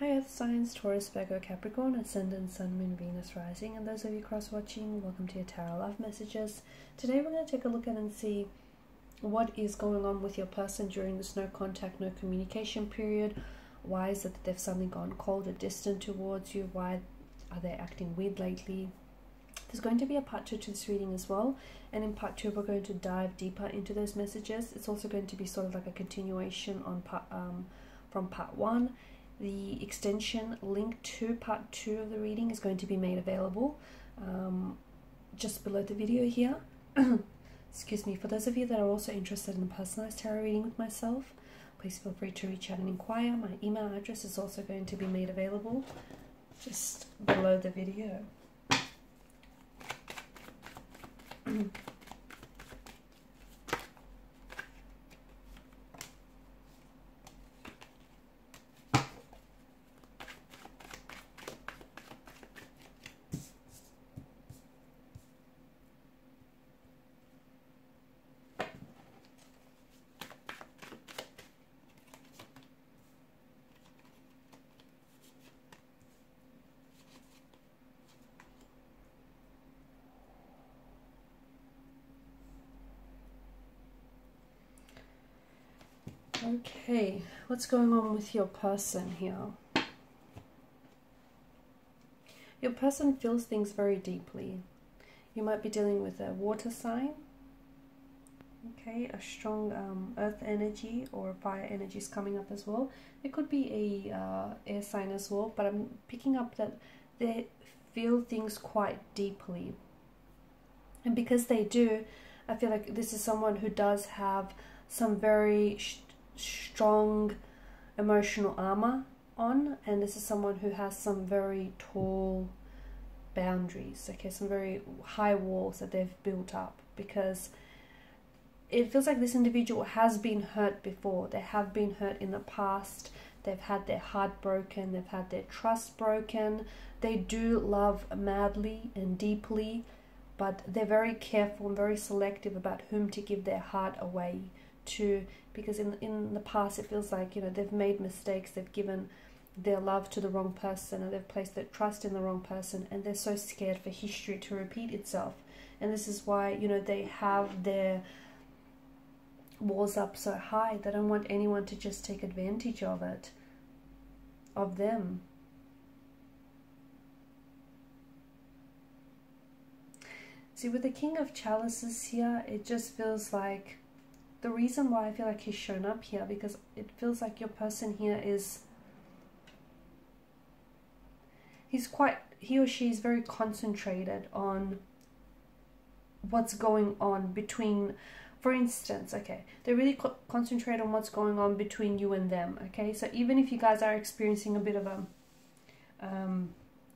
Hi Earth Signs, Taurus, Virgo, Capricorn, Ascendant, Sun, Moon, Venus, Rising, and those of you cross watching, welcome to your Tarot Love Messages. Today we're going to take a look at and see what is going on with your person during this no contact, no communication period. Why is it that they've suddenly gone cold or distant towards you? Why are they acting weird lately? There's going to be a part two to this reading as well, and in part two we're going to dive deeper into those messages. It's also going to be sort of like a continuation on part um, from part one the extension link to part two of the reading is going to be made available um, just below the video here. Excuse me. For those of you that are also interested in a personalized tarot reading with myself, please feel free to reach out and inquire. My email address is also going to be made available just below the video. Okay, what's going on with your person here? Your person feels things very deeply. You might be dealing with a water sign, okay, a strong um, earth energy or fire energy is coming up as well. It could be a uh, air sign as well, but I'm picking up that they feel things quite deeply. And because they do, I feel like this is someone who does have some very strong emotional armor on and this is someone who has some very tall boundaries okay some very high walls that they've built up because it feels like this individual has been hurt before. They have been hurt in the past. They've had their heart broken. They've had their trust broken. They do love madly and deeply but they're very careful and very selective about whom to give their heart away to because in in the past it feels like you know they've made mistakes they've given their love to the wrong person and they've placed their trust in the wrong person and they're so scared for history to repeat itself. And this is why you know they have their walls up so high. They don't want anyone to just take advantage of it of them. See with the king of chalices here it just feels like the reason why I feel like he's shown up here because it feels like your person here is he's quite he or she is very concentrated on what's going on between for instance okay they really co concentrate on what's going on between you and them okay? So even if you guys are experiencing a bit of a um,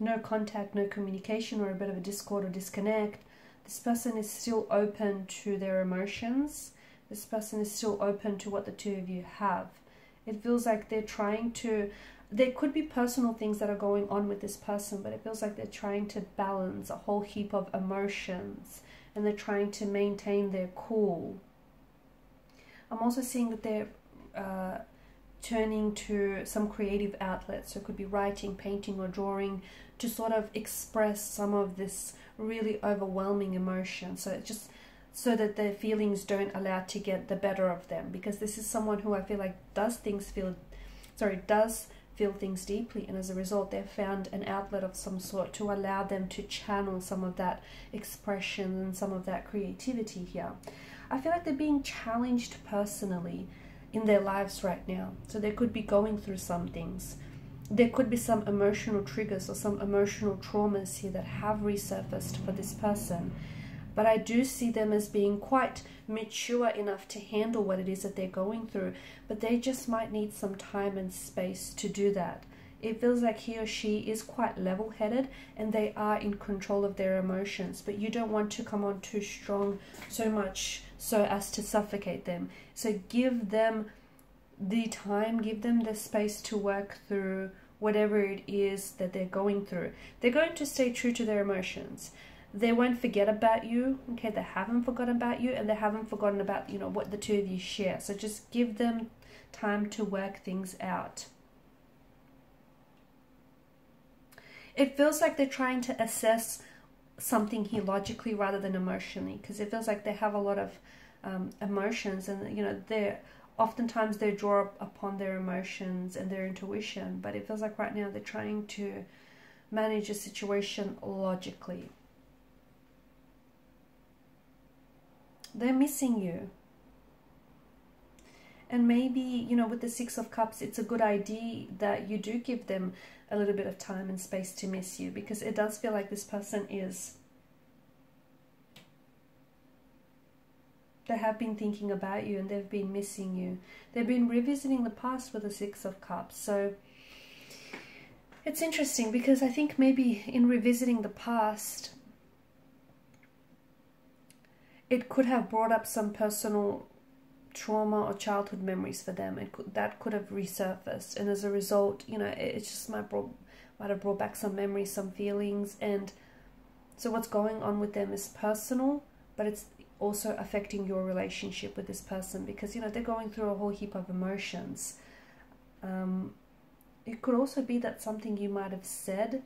no contact no communication or a bit of a discord or disconnect this person is still open to their emotions this person is still open to what the two of you have. It feels like they're trying to, there could be personal things that are going on with this person, but it feels like they're trying to balance a whole heap of emotions and they're trying to maintain their cool. I'm also seeing that they're uh, turning to some creative outlets. So it could be writing, painting, or drawing to sort of express some of this really overwhelming emotion. So it just so that their feelings don't allow to get the better of them because this is someone who I feel like does things feel sorry does feel things deeply and as a result they've found an outlet of some sort to allow them to channel some of that expression and some of that creativity here. I feel like they're being challenged personally in their lives right now. So they could be going through some things. There could be some emotional triggers or some emotional traumas here that have resurfaced for this person but I do see them as being quite mature enough to handle what it is that they're going through, but they just might need some time and space to do that. It feels like he or she is quite level headed and they are in control of their emotions, but you don't want to come on too strong so much so as to suffocate them. So give them the time, give them the space to work through whatever it is that they're going through. They're going to stay true to their emotions they won't forget about you okay? They haven't forgotten about you and they haven't forgotten about you know what the two of you share. So just give them time to work things out. It feels like they're trying to assess something here logically rather than emotionally because it feels like they have a lot of um, emotions and you know they're oftentimes they draw upon their emotions and their intuition but it feels like right now they're trying to manage a situation logically they're missing you. And maybe you know with the six of cups it's a good idea that you do give them a little bit of time and space to miss you because it does feel like this person is they have been thinking about you and they've been missing you. They've been revisiting the past with the six of cups. So it's interesting because i think maybe in revisiting the past it could have brought up some personal trauma or childhood memories for them. It could, that could have resurfaced, and as a result, you know, it, it just might brought might have brought back some memories, some feelings, and so what's going on with them is personal, but it's also affecting your relationship with this person because you know they're going through a whole heap of emotions. Um, it could also be that something you might have said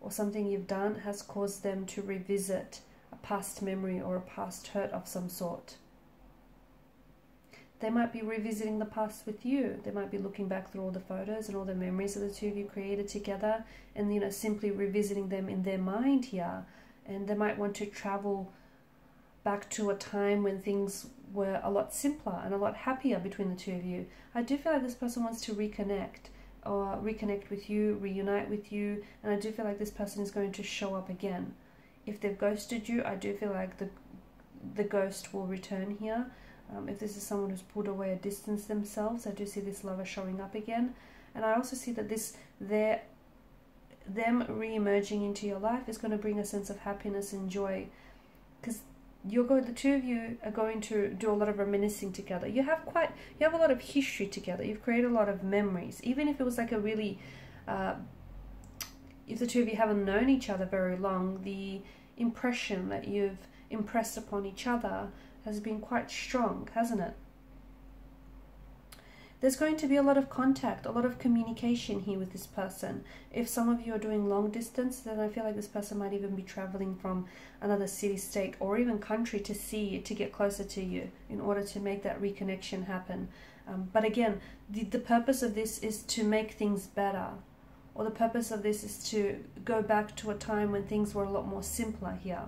or something you've done has caused them to revisit a past memory or a past hurt of some sort. They might be revisiting the past with you. They might be looking back through all the photos and all the memories that the two of you created together and, you know, simply revisiting them in their mind here. And they might want to travel back to a time when things were a lot simpler and a lot happier between the two of you. I do feel like this person wants to reconnect or reconnect with you, reunite with you, and I do feel like this person is going to show up again. If they've ghosted you, I do feel like the the ghost will return here. Um, if this is someone who's pulled away or distanced themselves, I do see this lover showing up again. And I also see that this their them re-emerging into your life is going to bring a sense of happiness and joy. Because you're going the two of you are going to do a lot of reminiscing together. You have quite you have a lot of history together. You've created a lot of memories. Even if it was like a really uh, if the two of you haven't known each other very long the impression that you've impressed upon each other has been quite strong, hasn't it? There's going to be a lot of contact, a lot of communication here with this person. If some of you are doing long distance, then I feel like this person might even be traveling from another city, state, or even country to see you, to get closer to you, in order to make that reconnection happen. Um, but again, the, the purpose of this is to make things better. Or the purpose of this is to go back to a time when things were a lot more simpler here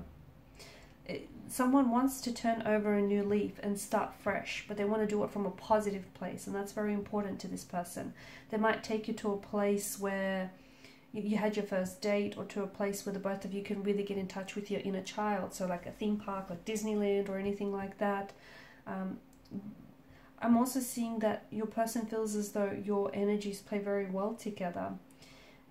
someone wants to turn over a new leaf and start fresh, but they want to do it from a positive place, and that's very important to this person. They might take you to a place where you had your first date or to a place where the both of you can really get in touch with your inner child, so like a theme park like Disneyland or anything like that. Um, I'm also seeing that your person feels as though your energies play very well together.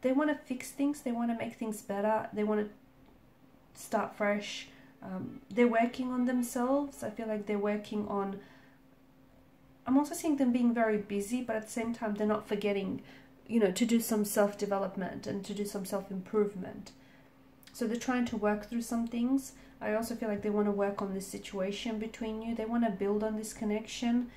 They want to fix things, they want to make things better, they want to start fresh um, they're working on themselves. I feel like they're working on. I'm also seeing them being very busy, but at the same time, they're not forgetting, you know, to do some self development and to do some self improvement. So they're trying to work through some things. I also feel like they want to work on this situation between you. They want to build on this connection.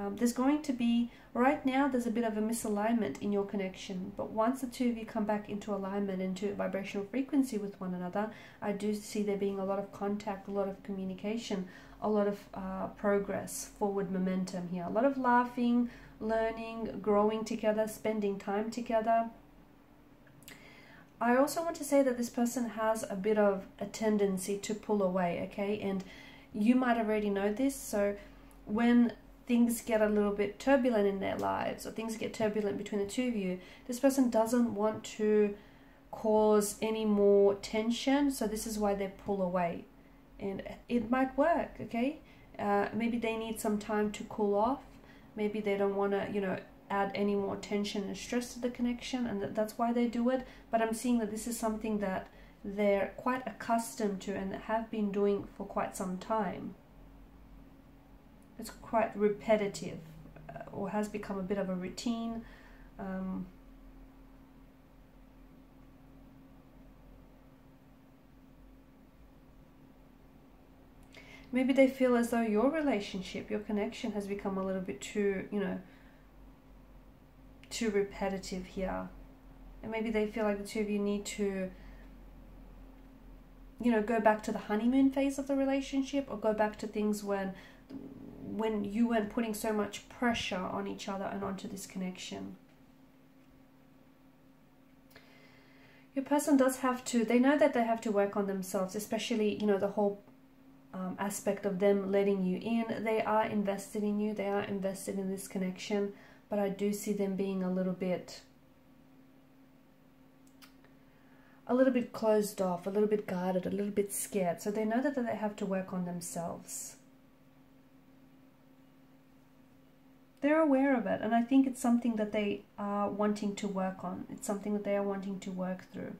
Um, there's going to be, right now, there's a bit of a misalignment in your connection. But once the two of you come back into alignment, into vibrational frequency with one another, I do see there being a lot of contact, a lot of communication, a lot of uh, progress, forward momentum here. A lot of laughing, learning, growing together, spending time together. I also want to say that this person has a bit of a tendency to pull away, okay? And you might already know this. So when things get a little bit turbulent in their lives or things get turbulent between the two of you, this person doesn't want to cause any more tension. So this is why they pull away. And it might work, okay? Uh, maybe they need some time to cool off. Maybe they don't want to, you know, add any more tension and stress to the connection, and that's why they do it. But I'm seeing that this is something that they're quite accustomed to and have been doing for quite some time it's quite repetitive uh, or has become a bit of a routine. Um, maybe they feel as though your relationship, your connection has become a little bit too, you know, too repetitive here. and maybe they feel like the two of you need to you know go back to the honeymoon phase of the relationship or go back to things when when you weren't putting so much pressure on each other and onto this connection. Your person does have to they know that they have to work on themselves especially you know the whole um, aspect of them letting you in. They are invested in you they are invested in this connection but i do see them being a little bit a little bit closed off a little bit guarded a little bit scared. So they know that they have to work on themselves they're aware of it and i think it's something that they are wanting to work on. It's something that they are wanting to work through.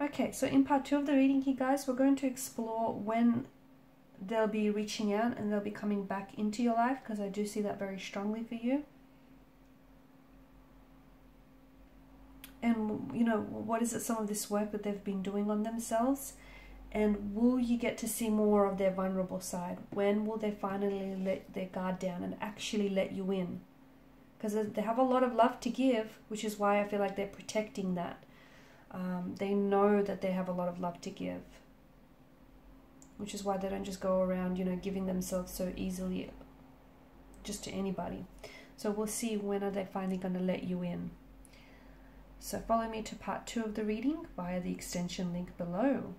Okay so in part two of the reading here guys we're going to explore when they'll be reaching out and they'll be coming back into your life because i do see that very strongly for you. And you know what is it some of this work that they've been doing on themselves and will you get to see more of their vulnerable side? When will they finally let their guard down and actually let you in? Because they have a lot of love to give, which is why I feel like they're protecting that. Um, they know that they have a lot of love to give, which is why they don't just go around, you know, giving themselves so easily just to anybody. So we'll see when are they finally going to let you in. So follow me to part two of the reading via the extension link below.